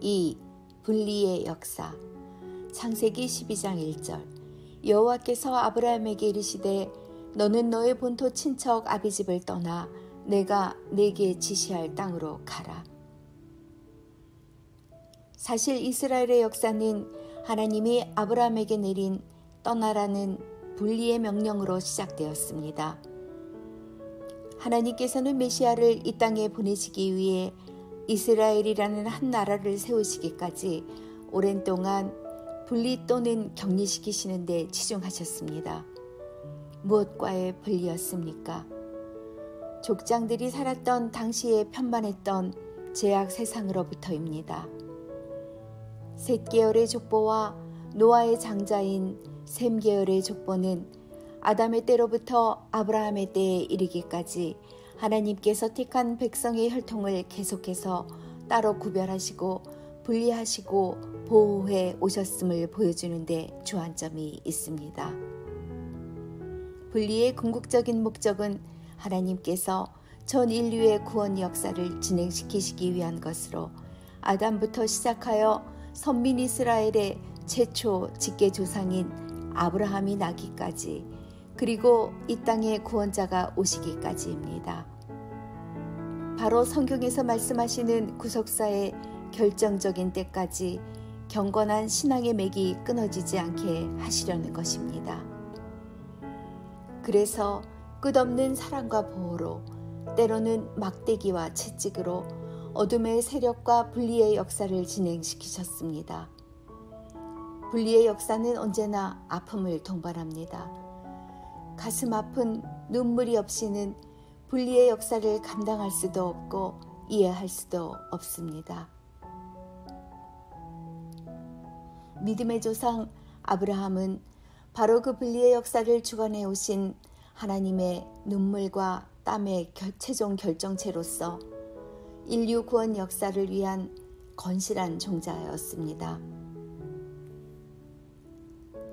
2. 분리의 역사 창세기 12장 1절 여호와께서 아브라함에게 이르시되 너는 너의 본토 친척 아비집을 떠나 내가 내게 지시할 땅으로 가라. 사실 이스라엘의 역사는 하나님이 아브라함에게 내린 떠나라는 분리의 명령으로 시작되었습니다. 하나님께서는 메시아를 이 땅에 보내시기 위해 이스라엘이라는 한 나라를 세우시기까지 오랜 동안 분리 또는 격리시키시는 데 치중하셨습니다. 무엇과의 분리였습니까? 족장들이 살았던 당시에 편만했던 제약 세상으로부터입니다. 셋 계열의 족보와 노아의 장자인 셈 계열의 족보는 아담의 때로부터 아브라함의 때에 이르기까지 하나님께서 택한 백성의 혈통을 계속해서 따로 구별하시고 분리하시고 보호해 오셨음을 보여주는데 주안점이 있습니다. 분리의 궁극적인 목적은 하나님께서 전 인류의 구원 역사를 진행시키시기 위한 것으로 아담부터 시작하여 선민 이스라엘의 최초 직계 조상인 아브라함이 나기까지 그리고 이 땅에 구원자가 오시기까지입니다. 바로 성경에서 말씀하시는 구속사의 결정적인 때까지 경건한 신앙의 맥이 끊어지지 않게 하시려는 것입니다. 그래서 끝없는 사랑과 보호로 때로는 막대기와 채찍으로 어둠의 세력과 분리의 역사를 진행시키셨습니다. 분리의 역사는 언제나 아픔을 동반합니다. 가슴 아픈 눈물이 없이는 분리의 역사를 감당할 수도 없고 이해할 수도 없습니다. 믿음의 조상 아브라함은 바로 그 분리의 역사를 주관해 오신 하나님의 눈물과 땀의 최종 결정체로서 인류 구원 역사를 위한 건실한 종자였습니다.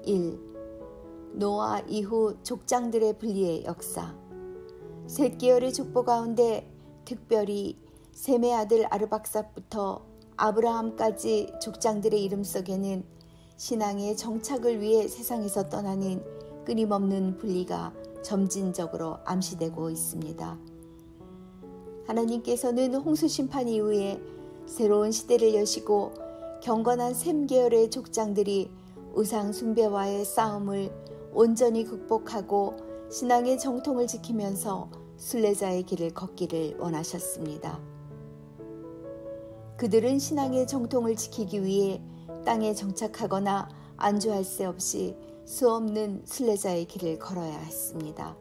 1. 노아 이후 족장들의 분리의 역사 셋 계열의 족보 가운데 특별히 셈의 아들 아르박삭부터 아브라함까지 족장들의 이름 속에는 신앙의 정착을 위해 세상에서 떠나는 끊임없는 분리가 점진적으로 암시되고 있습니다. 하나님께서는 홍수 심판 이후에 새로운 시대를 여시고 경건한 샘 계열의 족장들이 우상 숭배와의 싸움을 온전히 극복하고 신앙의 정통을 지키면서 순례자의 길을 걷기를 원하셨습니다. 그들은 신앙의 정통을 지키기 위해 땅에 정착하거나 안주할 새 없이 수없는 순례자의 길을 걸어야 했습니다.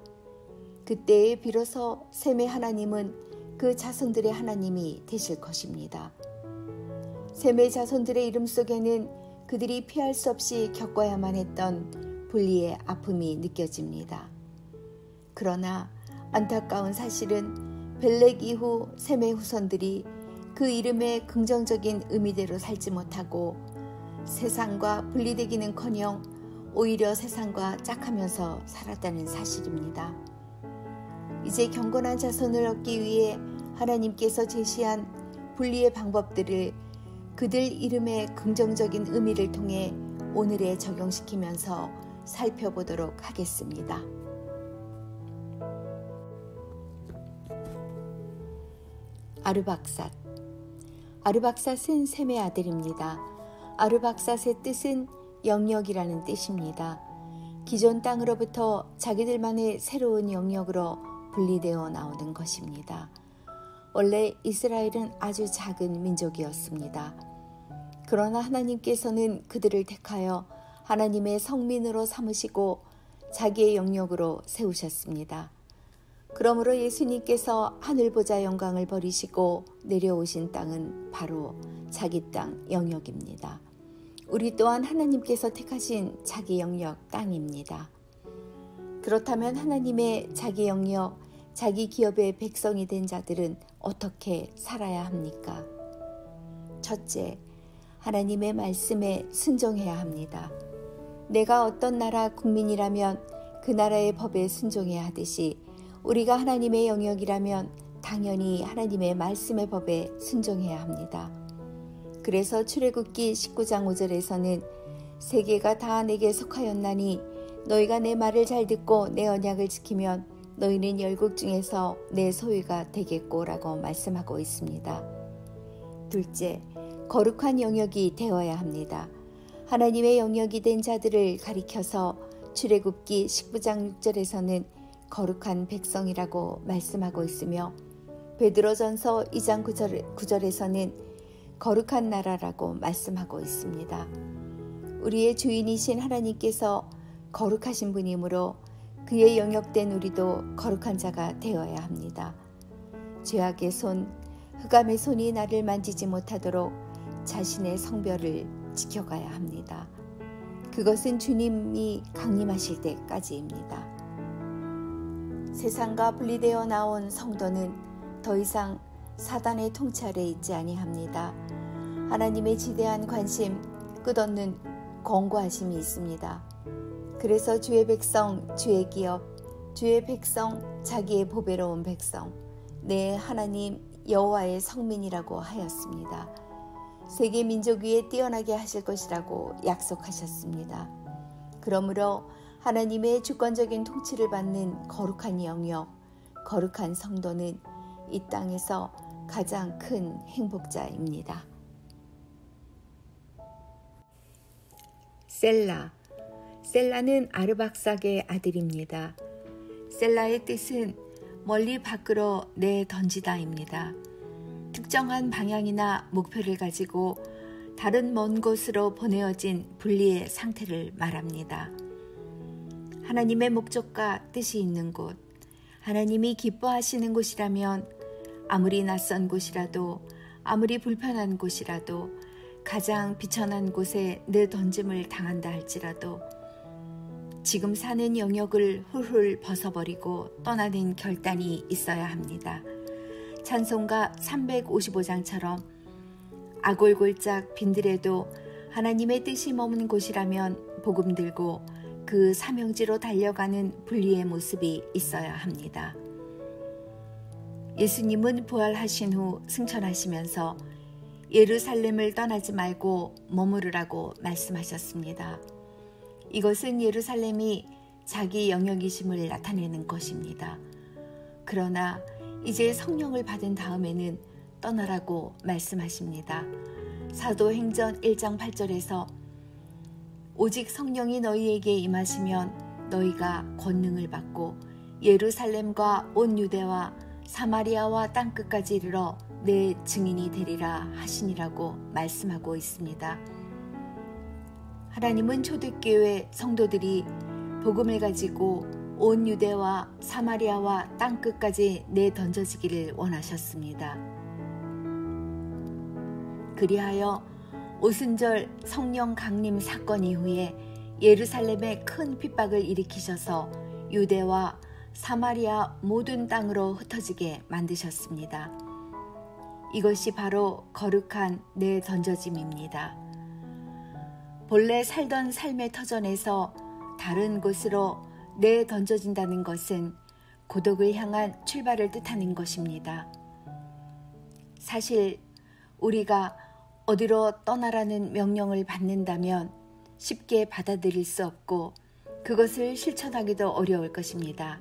그때에 비로소 셈의 하나님은 그 자손들의 하나님이 되실 것입니다. 셈의 자손들의 이름 속에는 그들이 피할 수 없이 겪어야만 했던 분리의 아픔이 느껴집니다. 그러나 안타까운 사실은 벨렉 이후 셈의 후손들이 그 이름의 긍정적인 의미대로 살지 못하고 세상과 분리되기는커녕 오히려 세상과 짝하면서 살았다는 사실입니다. 이제 경건한 자손을 얻기 위해 하나님께서 제시한 분리의 방법들을 그들 이름의 긍정적인 의미를 통해 오늘에 적용시키면서 살펴보도록 하겠습니다. 아르박삿 아르박삿은 셈의 아들입니다. 아르박삿의 뜻은 영역이라는 뜻입니다. 기존 땅으로부터 자기들만의 새로운 영역으로 분리되어 나오는 것입니다. 원래 이스라엘은 아주 작은 민족이었습니다. 그러나 하나님께서는 그들을 택하여 하나님의 성민으로 삼으시고 자기의 영역으로 세우셨습니다. 그러므로 예수님께서 하늘 보자 영광을 버리시고 내려오신 땅은 바로 자기 땅 영역입니다. 우리 또한 하나님께서 택하신 자기 영역 땅입니다. 그렇다면 하나님의 자기 영역, 자기 기업의 백성이 된 자들은 어떻게 살아야 합니까? 첫째, 하나님의 말씀에 순종해야 합니다. 내가 어떤 나라 국민이라면 그 나라의 법에 순종해야 하듯이 우리가 하나님의 영역이라면 당연히 하나님의 말씀의 법에 순종해야 합니다. 그래서 출애굽기 19장 5절에서는 세계가 다 내게 속하였나니 너희가 내 말을 잘 듣고 내 언약을 지키면 너희는 열국 중에서 내 소유가 되겠고라고 말씀하고 있습니다. 둘째, 거룩한 영역이 되어야 합니다. 하나님의 영역이 된 자들을 가리켜서 출애굽기 19장 6절에서는 거룩한 백성이라고 말씀하고 있으며 베드로전서 2장 9절, 9절 에서는 거룩한 나라라고 말씀하고 있습니다. 우리의 주인이신 하나님께서 거룩하신 분이므로 그의 영역된 우리도 거룩한 자가 되어야 합니다. 죄악의 손, 흑암의 손이 나를 만지지 못하도록 자신의 성별을 지켜가야 합니다. 그것은 주님이 강림하실 때까지입니다. 세상과 분리되어 나온 성도는 더 이상 사단의 통찰에 있지 아니합니다. 하나님의 지대한 관심, 끝없는 권고하심이 있습니다. 그래서 주의 백성, 주의 기업, 주의 백성, 자기의 보배로운 백성, 내 하나님 여호와의 성민이라고 하였습니다. 세계 민족 위에 뛰어나게 하실 것이라고 약속하셨습니다. 그러므로 하나님의 주권적인 통치를 받는 거룩한 영역, 거룩한 성도는 이 땅에서 가장 큰 행복자입니다. 셀라. 셀라는 아르박삭의 아들입니다. 셀라의 뜻은 멀리 밖으로 내 던지다입니다. 특정한 방향이나 목표를 가지고 다른 먼 곳으로 보내어진 분리의 상태를 말합니다. 하나님의 목적과 뜻이 있는 곳, 하나님이 기뻐하시는 곳이라면 아무리 낯선 곳이라도 아무리 불편한 곳이라도 가장 비천한 곳에 내 던짐을 당한다 할지라도 지금 사는 영역을 훌훌 벗어버리고 떠나는 결단이 있어야 합니다. 찬송가 355장처럼 아골골짝 빈들에도 하나님의 뜻이 머문 곳이라면 복음 들고 그 사명지로 달려가는 분리의 모습이 있어야 합니다. 예수님은 부활하신 후 승천하시면서 예루살렘을 떠나지 말고 머무르라고 말씀하셨습니다. 이것은 예루살렘이 자기 영역이심을 나타내는 것입니다. 그러나 이제 성령을 받은 다음에는 떠나라고 말씀하십니다. 사도행전 1장 8절에서 오직 성령이 너희에게 임하시면 너희가 권능을 받고 예루살렘과 온 유대와 사마리아와 땅 끝까지 이르러 내 증인이 되리라 하시니라고 말씀하고 있습니다. 하나님은 초대교회 성도들이 복음을 가지고 온 유대와 사마리아와 땅 끝까지 내 던져지기를 원하셨습니다. 그리하여 오순절 성령 강림 사건 이후에 예루살렘에 큰 핍박을 일으키셔서 유대와 사마리아 모든 땅으로 흩어지게 만드셨습니다. 이것이 바로 거룩한 내 던져짐입니다. 본래 살던 삶의 터전에서 다른 곳으로 내 던져진다는 것은 고독을 향한 출발을 뜻하는 것입니다. 사실 우리가 어디로 떠나라는 명령을 받는다면 쉽게 받아들일 수 없고 그것을 실천하기도 어려울 것입니다.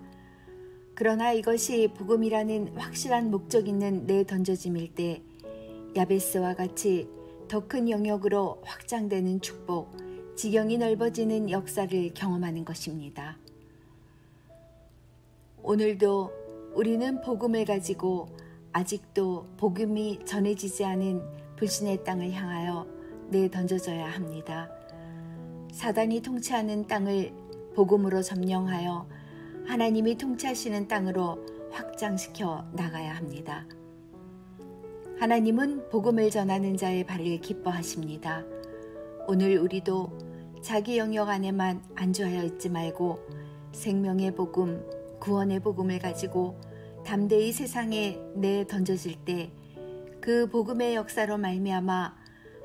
그러나 이것이 복음이라는 확실한 목적 있는 내 던져짐일 때 야베스와 같이 더 큰 영역으로 확장되는 축복, 지경이 넓어지는 역사를 경험하는 것입니다. 오늘도 우리는 복음을 가지고 아직도 복음이 전해지지 않은 불신의 땅을 향하여 내던져져야 합니다. 사단이 통치하는 땅을 복음으로 점령하여 하나님이 통치하시는 땅으로 확장시켜 나가야 합니다. 하나님은 복음을 전하는 자의 발을 기뻐하십니다. 오늘 우리도 자기 영역 안에만 안주하여 있지 말고 생명의 복음, 구원의 복음을 가지고 담대히 세상에 내 던져질 때 그 복음의 역사로 말미암아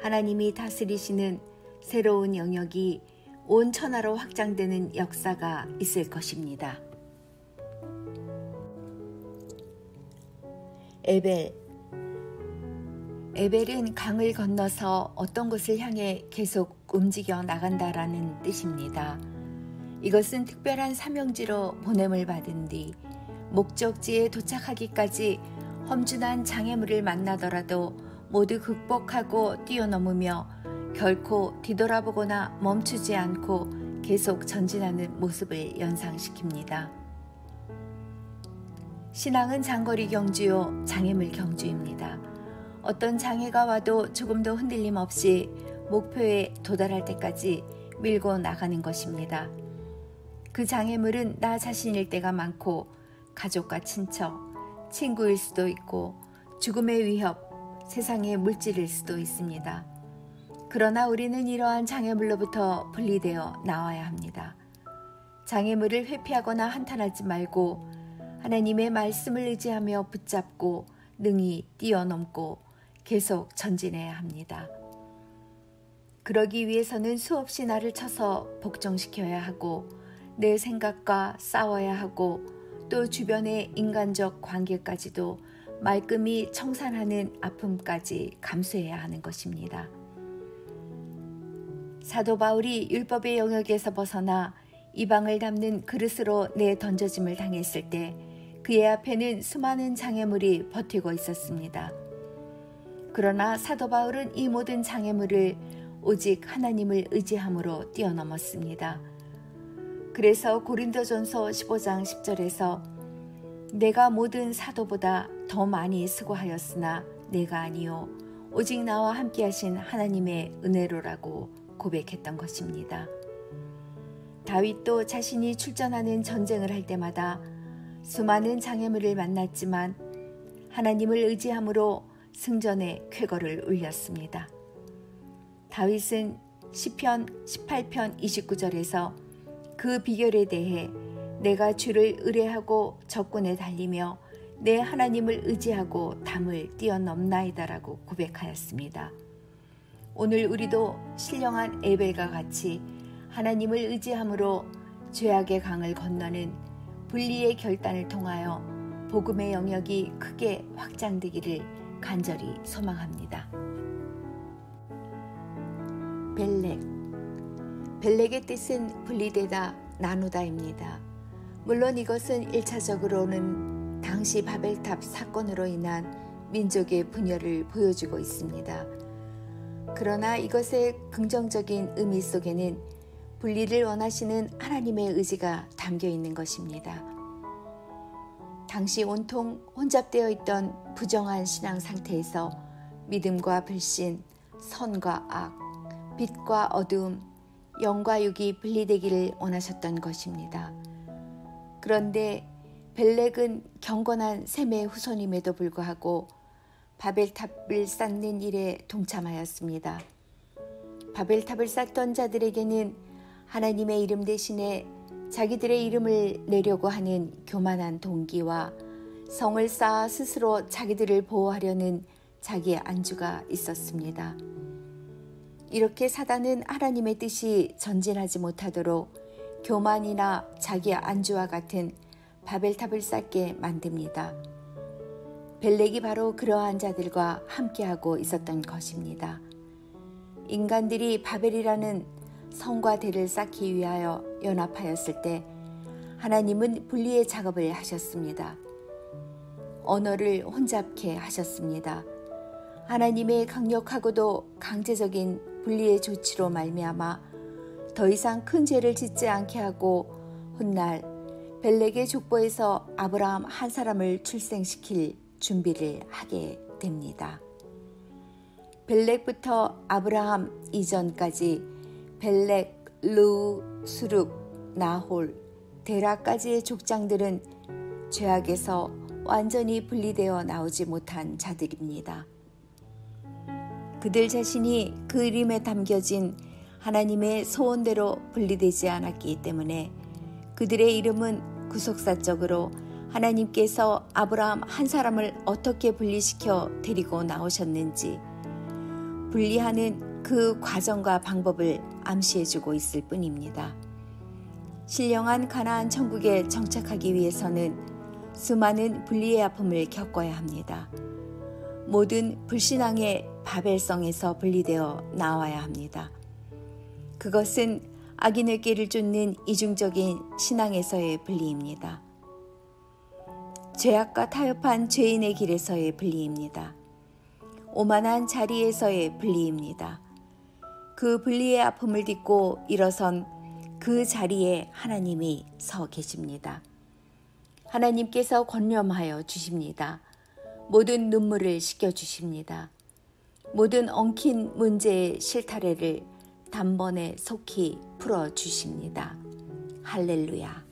하나님이 다스리시는 새로운 영역이 온 천하로 확장되는 역사가 있을 것입니다. 에벨 에벨은 강을 건너서 어떤 곳을 향해 계속 움직여 나간다라는 뜻입니다. 이것은 특별한 사명지로 보냄을 받은 뒤 목적지에 도착하기까지 험준한 장애물을 만나더라도 모두 극복하고 뛰어넘으며 결코 뒤돌아보거나 멈추지 않고 계속 전진하는 모습을 연상시킵니다. 신앙은 장거리 경주요, 장애물 경주입니다. 어떤 장애가 와도 조금도 흔들림 없이 목표에 도달할 때까지 밀고 나가는 것입니다. 그 장애물은 나 자신일 때가 많고 가족과 친척, 친구일 수도 있고 죽음의 위협, 세상의 물질일 수도 있습니다. 그러나 우리는 이러한 장애물로부터 분리되어 나와야 합니다. 장애물을 회피하거나 한탄하지 말고 하나님의 말씀을 의지하며 붙잡고 능히 뛰어넘고 계속 전진해야 합니다. 그러기 위해서는 수없이 나를 쳐서 복종시켜야 하고 내 생각과 싸워야 하고 또 주변의 인간적 관계까지도 말끔히 청산하는 아픔까지 감수해야 하는 것입니다. 사도 바울이 율법의 영역에서 벗어나 이방을 담는 그릇으로 내 던져짐을 당했을 때 그의 앞에는 수많은 장애물이 버티고 있었습니다. 그러나 사도 바울은 이 모든 장애물을 오직 하나님을 의지함으로 뛰어넘었습니다. 그래서 고린도전서 15장 10절에서 내가 모든 사도보다 더 많이 수고하였으나 내가 아니요 오직 나와 함께 하신 하나님의 은혜로라고 고백했던 것입니다. 다윗도 자신이 출전하는 전쟁을 할 때마다 수많은 장애물을 만났지만 하나님을 의지함으로 승전의 쾌거를 울렸습니다. 다윗은 시편 18편 29절에서 그 비결에 대해 내가 주를 의뢰하고 적군에 달리며 내 하나님을 의지하고 담을 뛰어넘나이다라고 고백하였습니다. 오늘 우리도 신령한 에벨과 같이 하나님을 의지함으로 죄악의 강을 건너는 분리의 결단을 통하여 복음의 영역이 크게 확장되기를 간절히 소망합니다. 벨렉 벨렉의 뜻은 분리되다, 나누다입니다. 물론 이것은 1차적으로는 당시 바벨탑 사건으로 인한 민족의 분열을 보여주고 있습니다. 그러나 이것의 긍정적인 의미 속에는 분리를 원하시는 하나님의 의지가 담겨 있는 것입니다. 당시 온통 혼잡되어 있던 부정한 신앙 상태에서 믿음과 불신, 선과 악, 빛과 어두움, 영과 육이 분리되기를 원하셨던 것입니다. 그런데 벨렉은 경건한 셈의 후손임에도 불구하고 바벨탑을 쌓는 일에 동참하였습니다. 바벨탑을 쌓던 자들에게는 하나님의 이름 대신에 자기들의 이름을 내려고 하는 교만한 동기와 성을 쌓아 스스로 자기들을 보호하려는 자기의 안주가 있었습니다. 이렇게 사단은 하나님의 뜻이 전진하지 못하도록 교만이나 자기의 안주와 같은 바벨탑을 쌓게 만듭니다. 벨렉이 바로 그러한 자들과 함께하고 있었던 것입니다. 인간들이 바벨이라는 성과 대를 쌓기 위하여 연합하였을 때 하나님은 분리의 작업을 하셨습니다. 언어를 혼잡케 하셨습니다. 하나님의 강력하고도 강제적인 분리의 조치로 말미암아 더 이상 큰 죄를 짓지 않게 하고 훗날 벨렉의 족보에서 아브라함 한 사람을 출생시킬 준비를 하게 됩니다. 벨렉부터 아브라함 이전까지 벨렉, 루, 수룩, 나홀, 데라까지의 족장들은 죄악에서 완전히 분리되어 나오지 못한 자들입니다. 그들 자신이 그 이름에 담겨진 하나님의 소원대로 분리되지 않았기 때문에 그들의 이름은 구속사적으로 하나님께서 아브라함 한 사람을 어떻게 분리시켜 데리고 나오셨는지 분리하는 그 과정과 방법을 암시해주고 있을 뿐입니다. 신령한 가나안 천국에 정착하기 위해서는 수많은 분리의 아픔을 겪어야 합니다. 모든 불신앙의 바벨성에서 분리되어 나와야 합니다. 그것은 악인의 길을 쫓는 이중적인 신앙에서의 분리입니다. 죄악과 타협한 죄인의 길에서의 분리입니다. 오만한 자리에서의 분리입니다. 그 분리의 아픔을 딛고 일어선 그 자리에 하나님이 서 계십니다. 하나님께서 권념하여 주십니다. 모든 눈물을 씻겨 주십니다. 모든 엉킨 문제의 실타래를 단번에 속히 풀어 주십니다. 할렐루야.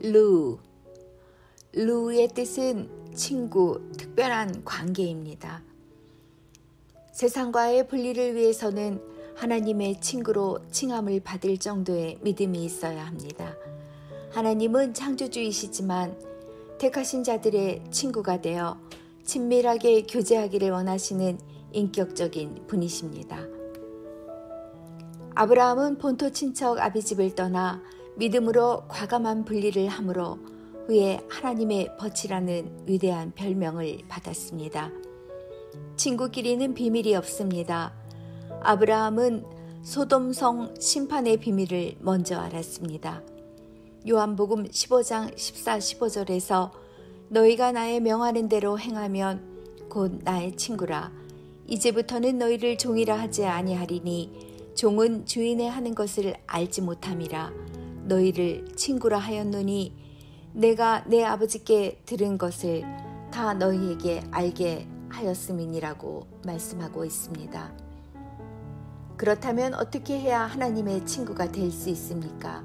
루 루의 뜻은 친구, 특별한 관계입니다. 세상과의 분리를 위해서는 하나님의 친구로 칭함을 받을 정도의 믿음이 있어야 합니다. 하나님은 창조주이시지만 택하신 자들의 친구가 되어 친밀하게 교제하기를 원하시는 인격적인 분이십니다. 아브라함은 본토 친척 아비집을 떠나 믿음으로 과감한 분리를 함으로 후에 하나님의 벗이라는 위대한 별명을 받았습니다. 친구끼리는 비밀이 없습니다. 아브라함은 소돔성 심판의 비밀을 먼저 알았습니다. 요한복음 15장 14, 15절에서 너희가 나의 명하는 대로 행하면 곧 나의 친구라. 이제부터는 너희를 종이라 하지 아니하리니 종은 주인의 하는 것을 알지 못함이라. 너희를 친구라 하였노니 내가 내 아버지께 들은 것을 다 너희에게 알게 하였음이니라고 말씀하고 있습니다. 그렇다면 어떻게 해야 하나님의 친구가 될 수 있습니까?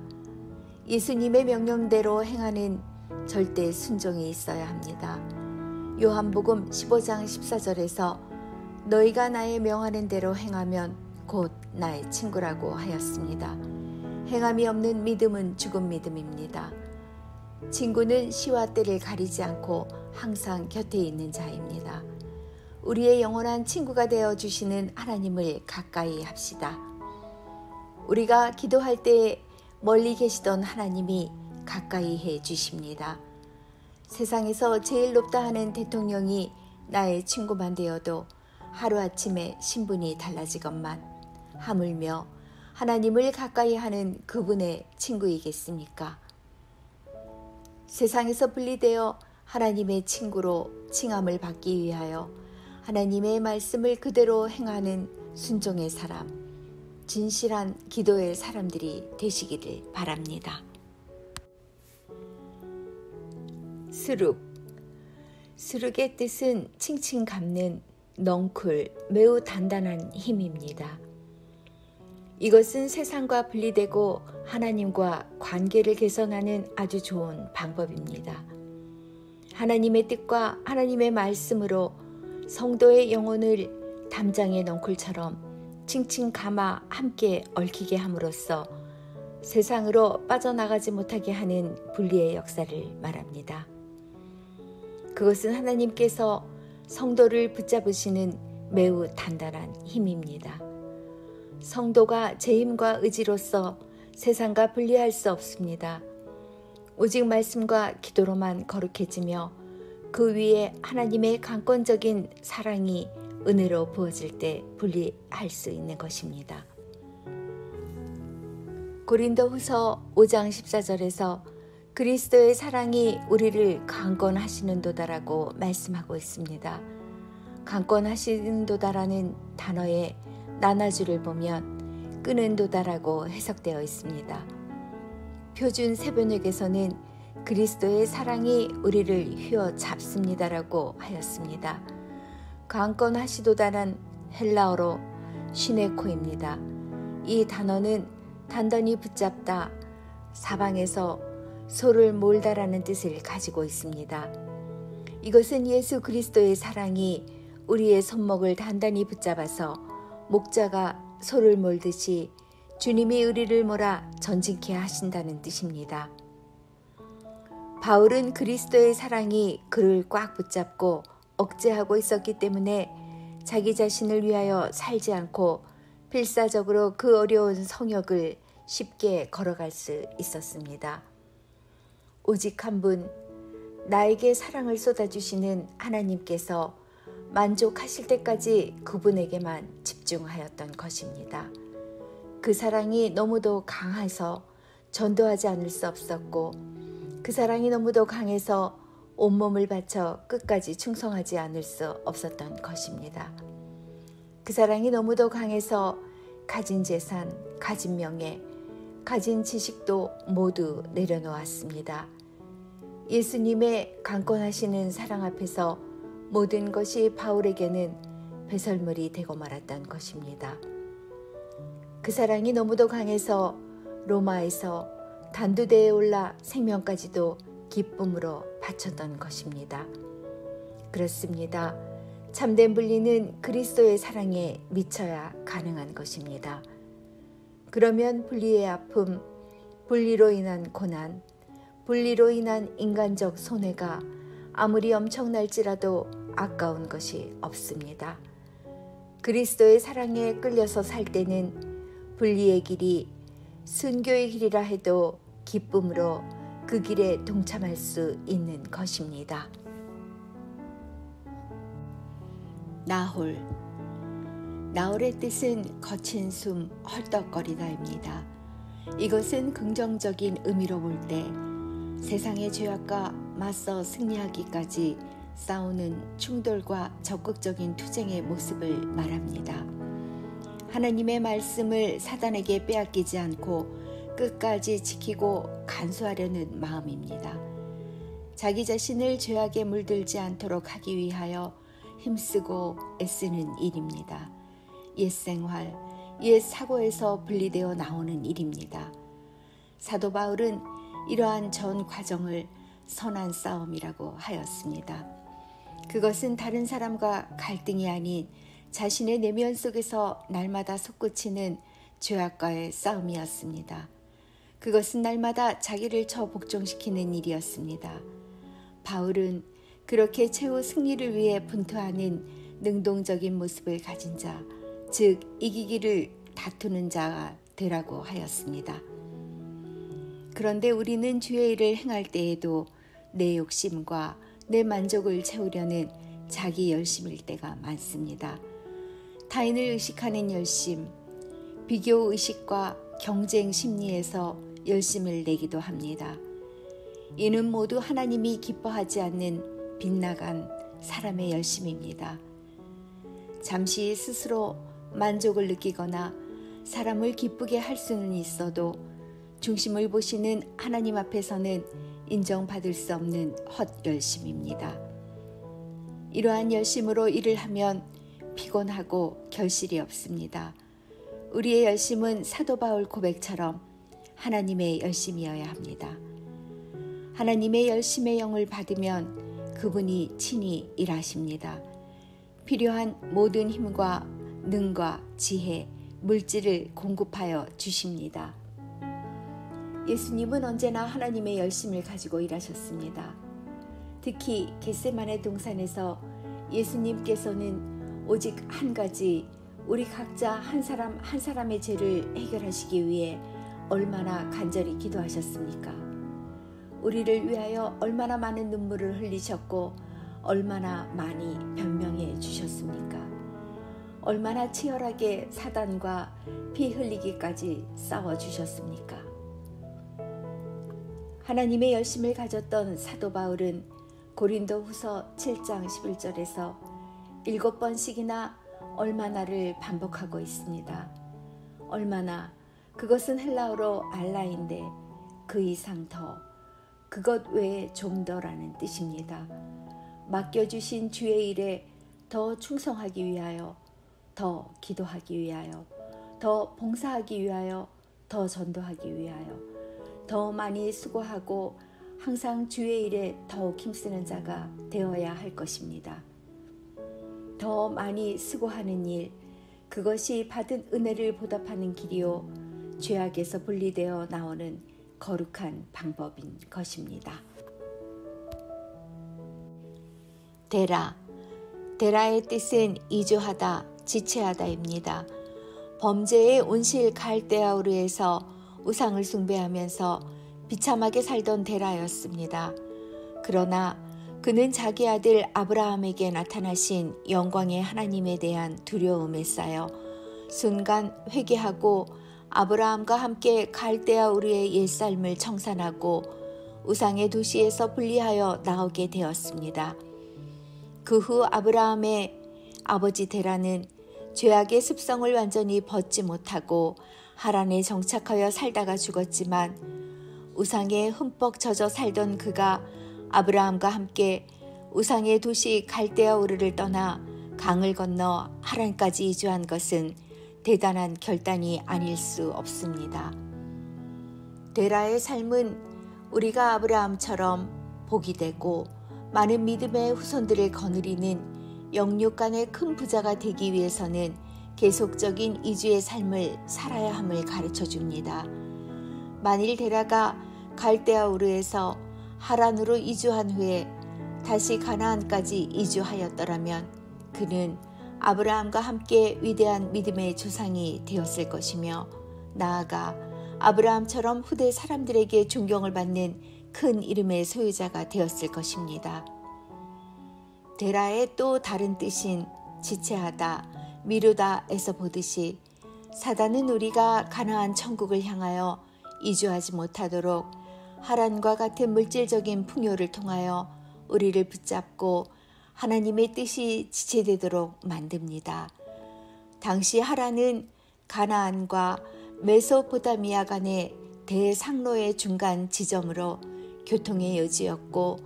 예수님의 명령대로 행하는 절대 순종이 있어야 합니다. 요한복음 15장 14절에서 너희가 나의 명하는 대로 행하면 곧 나의 친구라고 하였습니다. 행함이 없는 믿음은 죽은 믿음입니다. 친구는 시와 때를 가리지 않고 항상 곁에 있는 자입니다. 우리의 영원한 친구가 되어 주시는 하나님을 가까이 합시다. 우리가 기도할 때 멀리 계시던 하나님이 가까이 해 주십니다. 세상에서 제일 높다 하는 대통령이 나의 친구만 되어도 하루아침에 신분이 달라지건만 하물며 하나님을 가까이 하는 그분의 친구이겠습니까? 세상에서 분리되어 하나님의 친구로 칭함을 받기 위하여 하나님의 말씀을 그대로 행하는 순종의 사람, 진실한 기도의 사람들이 되시기를 바랍니다. 스룩 스룩의 뜻은 칭칭 감는 넝쿨, 매우 단단한 힘입니다. 이것은 세상과 분리되고 하나님과 관계를 개선하는 아주 좋은 방법입니다. 하나님의 뜻과 하나님의 말씀으로 성도의 영혼을 담장의 넝쿨처럼 칭칭 감아 함께 얽히게 함으로써 세상으로 빠져나가지 못하게 하는 분리의 역사를 말합니다. 그것은 하나님께서 성도를 붙잡으시는 매우 단단한 힘입니다. 성도가 재임과 의지로서 세상과 분리할 수 없습니다. 오직 말씀과 기도로만 거룩해지며 그 위에 하나님의 강권적인 사랑이 은혜로 부어질 때 분리할 수 있는 것입니다. 고린도 후서 5장 14절에서 그리스도의 사랑이 우리를 강권하시는도다라고 말씀하고 있습니다. 강권하시는도다라는 단어에 나나주를 보면 끄는도다라고 해석되어 있습니다. 표준 세번역에서는 그리스도의 사랑이 우리를 휘어 잡습니다라고 하였습니다. 강권하시도다란 헬라어로 시네코입니다. 이 단어는 단단히 붙잡다, 사방에서 소를 몰다라는 뜻을 가지고 있습니다. 이것은 예수 그리스도의 사랑이 우리의 손목을 단단히 붙잡아서 목자가 소를 몰듯이 주님이 의리를 몰아 전진케 하신다는 뜻입니다. 바울은 그리스도의 사랑이 그를 꽉 붙잡고 억제하고 있었기 때문에 자기 자신을 위하여 살지 않고 필사적으로 그 어려운 성역을 쉽게 걸어갈 수 있었습니다. 오직 한 분, 나에게 사랑을 쏟아주시는 하나님께서 만족하실 때까지 그분에게만 집중하였던 것입니다. 그 사랑이 너무도 강해서 전도하지 않을 수 없었고 그 사랑이 너무도 강해서 온몸을 바쳐 끝까지 충성하지 않을 수 없었던 것입니다. 그 사랑이 너무도 강해서 가진 재산, 가진 명예, 가진 지식도 모두 내려놓았습니다. 예수님의 강권하시는 사랑 앞에서 모든 것이 바울에게는 배설물이 되고 말았던 것입니다. 그 사랑이 너무도 강해서 로마에서 단두대에 올라 생명까지도 기쁨으로 바쳤던 것입니다. 그렇습니다. 참된 분리는 그리스도의 사랑에 미쳐야 가능한 것입니다. 그러면 분리의 아픔, 분리로 인한 고난, 분리로 인한 인간적 손해가 아무리 엄청날지라도 아까운 것이 없습니다. 그리스도의 사랑에 끌려서 살 때는 분리의 길이 순교의 길이라 해도 기쁨으로 그 길에 동참할 수 있는 것입니다. 나홀 나홀의 뜻은 거친 숨, 헐떡거리다입니다. 이것은 긍정적인 의미로 볼 때 세상의 죄악과 맞서 승리하기까지 싸우는 충돌과 적극적인 투쟁의 모습을 말합니다. 하나님의 말씀을 사단에게 빼앗기지 않고 끝까지 지키고 간수하려는 마음입니다. 자기 자신을 죄악에 물들지 않도록 하기 위하여 힘쓰고 애쓰는 일입니다. 옛 생활, 옛 사고에서 분리되어 나오는 일입니다. 사도 바울은 이러한 전 과정을 선한 싸움이라고 하였습니다. 그것은 다른 사람과 갈등이 아닌 자신의 내면 속에서 날마다 솟구치는 죄악과의 싸움이었습니다. 그것은 날마다 자기를 쳐 복종시키는 일이었습니다. 바울은 그렇게 최후 승리를 위해 분투하는 능동적인 모습을 가진 자, 즉 이기기를 다투는 자가 되라고 하였습니다. 그런데 우리는 주의 일을 행할 때에도 내 욕심과 내 만족을 채우려는 자기 열심일 때가 많습니다. 타인을 의식하는 열심, 비교 의식과 경쟁 심리에서 열심을 내기도 합니다. 이는 모두 하나님이 기뻐하지 않는 빗나간 사람의 열심입니다. 잠시 스스로 만족을 느끼거나 사람을 기쁘게 할 수는 있어도 중심을 보시는 하나님 앞에서는 인정받을 수 없는 헛 열심입니다. 이러한 열심으로 일을 하면 피곤하고 결실이 없습니다. 우리의 열심은 사도 바울 고백처럼 하나님의 열심이어야 합니다. 하나님의 열심의 영을 받으면 그분이 친히 일하십니다. 필요한 모든 힘과 능과 지혜, 물질을 공급하여 주십니다. 예수님은 언제나 하나님의 열심을 가지고 일하셨습니다. 특히 겟세만의 동산에서 예수님께서는 오직 한 가지 우리 각자 한 사람 한 사람의 죄를 해결하시기 위해 얼마나 간절히 기도하셨습니까? 우리를 위하여 얼마나 많은 눈물을 흘리셨고 얼마나 많이 변명해 주셨습니까? 얼마나 치열하게 사단과 피 흘리기까지 싸워 주셨습니까? 하나님의 열심을 가졌던 사도 바울은 고린도 후서 7장 11절에서 일곱 번씩이나 얼마나를 반복하고 있습니다. 얼마나 그것은 헬라어로 알라인데 그 이상 더 그것 외에 좀 더라는 뜻입니다. 맡겨주신 주의 일에 더 충성하기 위하여 더 기도하기 위하여 더 봉사하기 위하여 더 전도하기 위하여 더 많이 수고하고 항상 주의 일에 더욱 힘쓰는 자가 되어야 할 것입니다. 더 많이 수고하는 일, 그것이 받은 은혜를 보답하는 길이요, 죄악에서 분리되어 나오는 거룩한 방법인 것입니다. 데라, 데라의 뜻은 이주하다, 지체하다입니다. 범죄의 온실 갈대아우르에서 우상을 숭배하면서 비참하게 살던 데라였습니다. 그러나 그는 자기 아들 아브라함에게 나타나신 영광의 하나님에 대한 두려움에 쌓여 순간 회개하고 아브라함과 함께 갈대아 우리의 옛삶을 청산하고 우상의 도시에서 분리하여 나오게 되었습니다. 그 후 아브라함의 아버지 데라는 죄악의 습성을 완전히 벗지 못하고 하란에 정착하여 살다가 죽었지만 우상에 흠뻑 젖어 살던 그가 아브라함과 함께 우상의 도시 갈대아 우르를 떠나 강을 건너 하란까지 이주한 것은 대단한 결단이 아닐 수 없습니다. 데라의 삶은 우리가 아브라함처럼 복이 되고 많은 믿음의 후손들을 거느리는 영육간의 큰 부자가 되기 위해서는 계속적인 이주의 삶을 살아야 함을 가르쳐 줍니다. 만일 데라가 갈대아 우르에서 하란으로 이주한 후에 다시 가나안까지 이주하였더라면 그는 아브라함과 함께 위대한 믿음의 조상이 되었을 것이며 나아가 아브라함처럼 후대 사람들에게 존경을 받는 큰 이름의 소유자가 되었을 것입니다. 데라의 또 다른 뜻인 지체하다, 미루다에서 보듯이 사단은 우리가 가나안 천국을 향하여 이주하지 못하도록 하란과 같은 물질적인 풍요를 통하여 우리를 붙잡고 하나님의 뜻이 지체되도록 만듭니다. 당시 하란은 가나안과 메소포타미아 간의 대상로의 중간 지점으로 교통의 여지였고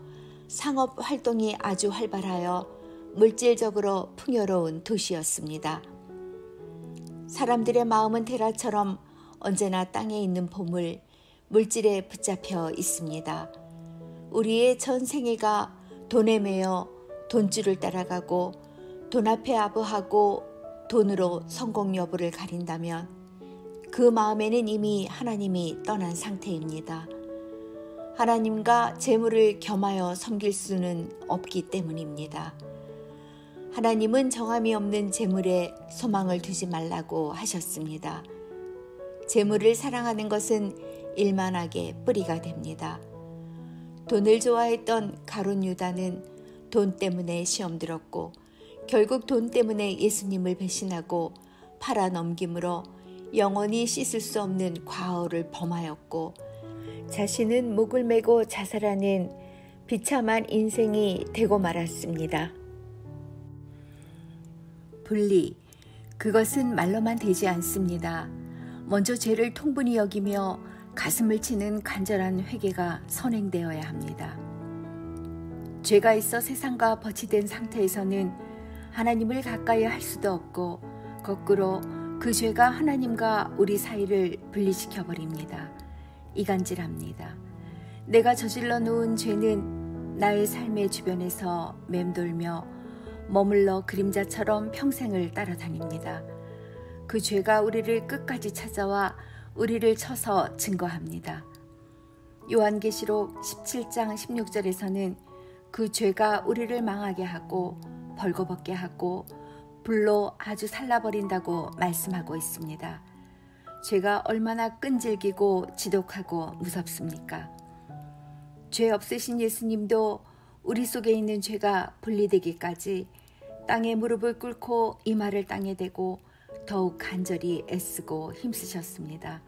상업 활동이 아주 활발하여 물질적으로 풍요로운 도시였습니다. 사람들의 마음은 테라처럼 언제나 땅에 있는 보물, 물질에 붙잡혀 있습니다. 우리의 전 생애가 돈에 매여 돈줄을 따라가고 돈 앞에 아부하고 돈으로 성공 여부를 가린다면 그 마음에는 이미 하나님이 떠난 상태입니다. 하나님과 재물을 겸하여 섬길 수는 없기 때문입니다. 하나님은 정함이 없는 재물에 소망을 두지 말라고 하셨습니다. 재물을 사랑하는 것은 일만하게 뿌리가 됩니다. 돈을 좋아했던 가론 유다는 돈 때문에 시험 들었고 결국 돈 때문에 예수님을 배신하고 팔아 넘김으로 영원히 씻을 수 없는 과오를 범하였고 자신은 목을 메고 자살하는 비참한 인생이 되고 말았습니다. 분리, 그것은 말로만 되지 않습니다. 먼저 죄를 통분히 여기며 가슴을 치는 간절한 회개가 선행되어야 합니다. 죄가 있어 세상과 버치된 상태에서는 하나님을 가까이 할 수도 없고 거꾸로 그 죄가 하나님과 우리 사이를 분리시켜 버립니다. 이간질합니다. 내가 저질러 놓은 죄는 나의 삶의 주변에서 맴돌며 머물러 그림자처럼 평생을 따라다닙니다. 그 죄가 우리를 끝까지 찾아와 우리를 쳐서 증거합니다. 요한계시록 17장 16절에서는 그 죄가 우리를 망하게 하고 벌거벗게 하고 불로 아주 살라버린다고 말씀하고 있습니다. 죄가 얼마나 끈질기고 지독하고 무섭습니까? 죄 없으신 예수님도 우리 속에 있는 죄가 분리되기까지 땅에 무릎을 꿇고 이마를 땅에 대고 더욱 간절히 애쓰고 힘쓰셨습니다.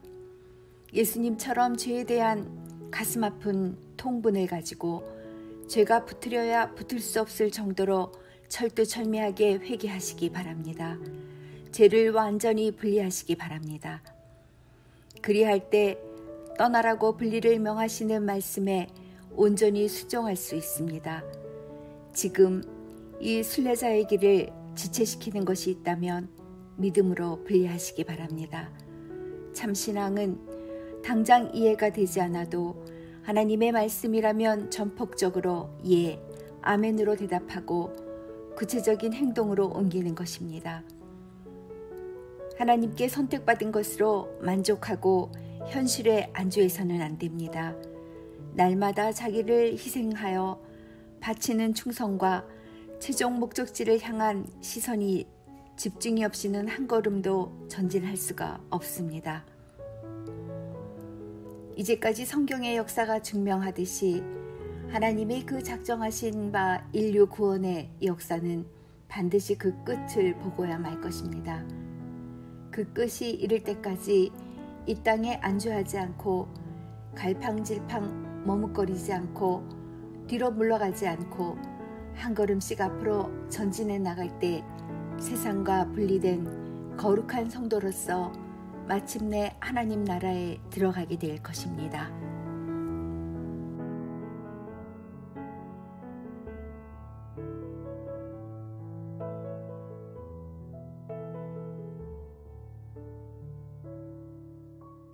예수님처럼 죄에 대한 가슴 아픈 통분을 가지고 죄가 붙으려야 붙을 수 없을 정도로 철두철미하게 회개하시기 바랍니다. 죄를 완전히 분리하시기 바랍니다. 그리할 때 떠나라고 분리를 명하시는 말씀에 온전히 수종할 수 있습니다. 지금 이 순례자의 길을 지체시키는 것이 있다면 믿음으로 분리하시기 바랍니다. 참 신앙은 당장 이해가 되지 않아도 하나님의 말씀이라면 전폭적으로 예, 아멘으로 대답하고 구체적인 행동으로 옮기는 것입니다. 하나님께 선택받은 것으로 만족하고 현실에 안주해서는 안 됩니다. 날마다 자기를 희생하여 바치는 충성과 최종 목적지를 향한 시선이 집중이 없이는 한 걸음도 전진할 수가 없습니다. 이제까지 성경의 역사가 증명하듯이 하나님이 그 작정하신 바 인류 구원의 역사는 반드시 그 끝을 보고야 말 것입니다. 그 끝이 이를 때까지 이 땅에 안주하지 않고 갈팡질팡 머뭇거리지 않고 뒤로 물러가지 않고 한 걸음씩 앞으로 전진해 나갈 때 세상과 분리된 거룩한 성도로서 마침내 하나님 나라에 들어가게 될 것입니다.